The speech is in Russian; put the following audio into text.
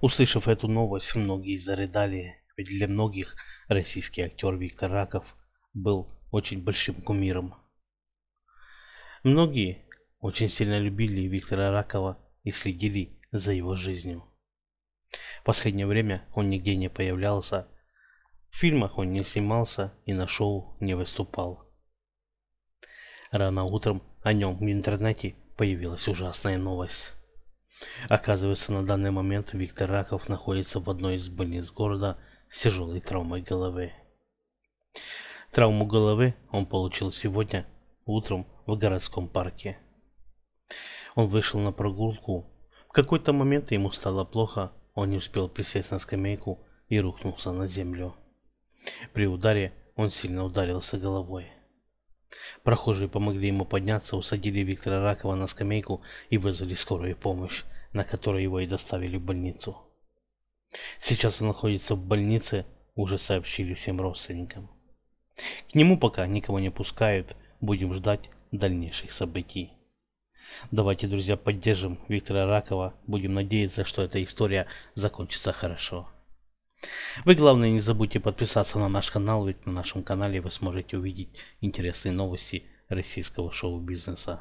Услышав эту новость, многие зарыдали, ведь для многих российский актер Виктор Раков был очень большим кумиром. Многие очень сильно любили Виктора Ракова и следили за его жизнью. В последнее время он нигде не появлялся, в фильмах он не снимался и на шоу не выступал. Рано утром о нем в интернете появилась ужасная новость. Оказывается, на данный момент Виктор Раков находится в одной из больниц города с тяжелой травмой головы. Травму головы он получил сегодня утром в городском парке. Он вышел на прогулку. В какой-то момент ему стало плохо, он не успел присесть на скамейку и рухнулся на землю. При ударе он сильно ударился головой. Прохожие помогли ему подняться, усадили Виктора Ракова на скамейку и вызвали скорую помощь, на которой его и доставили в больницу. Сейчас он находится в больнице, уже сообщили всем родственникам. К нему пока никого не пускают, будем ждать дальнейших событий. Давайте, друзья, поддержим Виктора Ракова, будем надеяться, что эта история закончится хорошо. Вы, главное, не забудьте подписаться на наш канал, ведь на нашем канале вы сможете увидеть интересные новости российского шоу-бизнеса.